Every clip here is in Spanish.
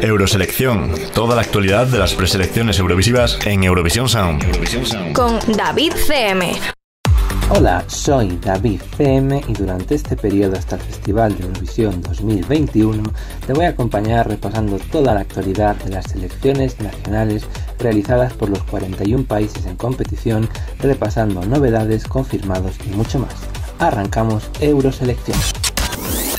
Euroselección, toda la actualidad de las preselecciones eurovisivas en Eurovisión Sound. Con David CM. Hola, soy David CM y durante este periodo hasta el Festival de Eurovisión 2021 te voy a acompañar repasando toda la actualidad de las selecciones nacionales realizadas por los 41 países en competición, repasando novedades, confirmados y mucho más. Arrancamos Euroselección.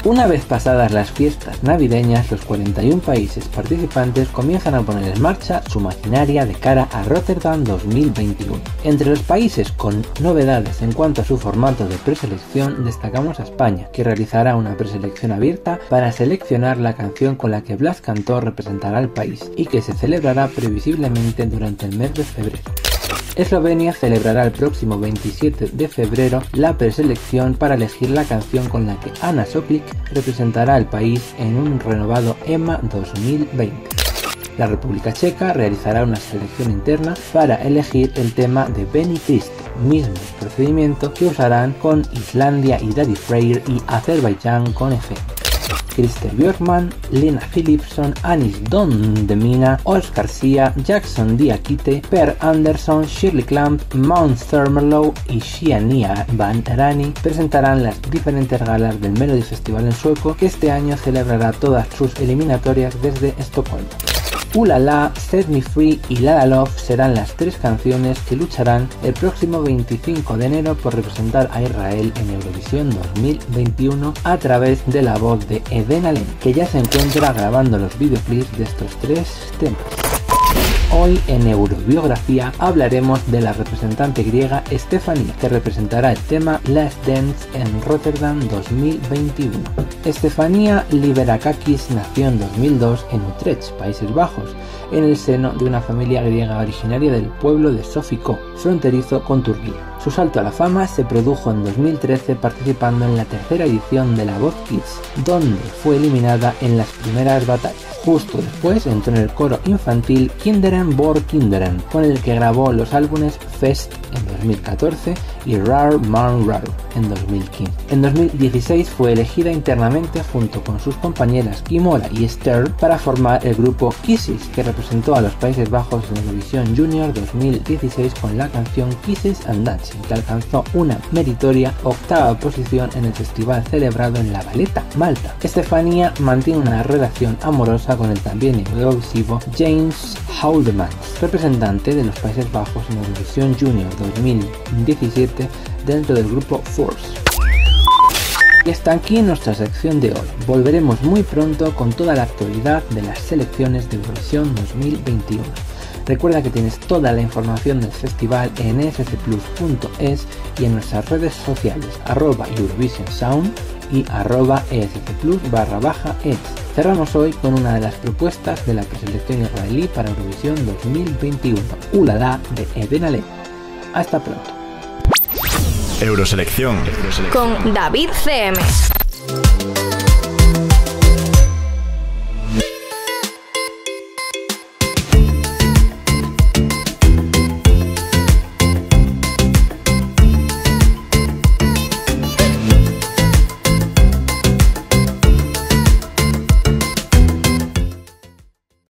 Una vez pasadas las fiestas navideñas, los 41 países participantes comienzan a poner en marcha su maquinaria de cara a Rotterdam 2021. Entre los países con novedades en cuanto a su formato de preselección, destacamos a España, que realizará una preselección abierta para seleccionar la canción con la que Blas Cantor representará al país y que se celebrará previsiblemente durante el mes de febrero. Eslovenia celebrará el próximo 27 de febrero la preselección para elegir la canción con la que Ana Soklik representará al país en un renovado EMA 2020. La República Checa realizará una selección interna para elegir el tema de Benny Cristo, mismo procedimiento que usarán con Islandia y Daddy Freyr y Azerbaiyán con Efe. Christer Björkman, Lena Philipson, Anis Don Demina, Oscar Sia, Jackson Diakite, Per Anderson, Shirley Clamp, Mount Thermalow y Shiania Van Rani presentarán las diferentes galas del Melody Festival en sueco que este año celebrará todas sus eliminatorias desde Estocolmo. Ulala, Set Me Free y La La Love serán las tres canciones que lucharán el próximo 25 de enero por representar a Israel en Eurovisión 2021 a través de la voz de Eden Allen, que ya se encuentra grabando los videoclips de estos tres temas. Hoy en Eurobiografía hablaremos de la representante griega Stephanie, que representará el tema Last Dance en Rotterdam 2021. Estefanía Liberakakis nació en 2002 en Utrecht, Países Bajos, en el seno de una familia griega originaria del pueblo de Sofiko, fronterizo con Turquía. Su salto a la fama se produjo en 2013 participando en la tercera edición de la Voz Kids, donde fue eliminada en las primeras batallas. Justo después entró en el coro infantil Kinderen vor Kinderen, con el que grabó los álbumes Fest en 2014 y Rar Man Rar en 2015. En 2016 fue elegida internamente junto con sus compañeras Kimora y Esther para formar el grupo Kisses, que representó a los Países Bajos en Eurovisión Junior 2016 con la canción Kisses and Dancing, que alcanzó una meritoria octava posición en el festival celebrado en La Valeta, Malta. Estefanía mantiene una relación amorosa con el también eurovisivo James Haldeman, representante de los Países Bajos en Eurovisión Junior 2017 dentro del grupo Force. Y hasta aquí nuestra sección de hoy. Volveremos muy pronto con toda la actualidad de las selecciones de Eurovisión 2021. Recuerda que tienes toda la información del festival en escplus.es y en nuestras redes sociales arroba Eurovision Sound y arroba escplus barra baja es. Cerramos hoy con una de las propuestas de la preselección israelí para Eurovisión 2021, Ulala de Eden Ale. Hasta pronto. Euroselección. Con David CM.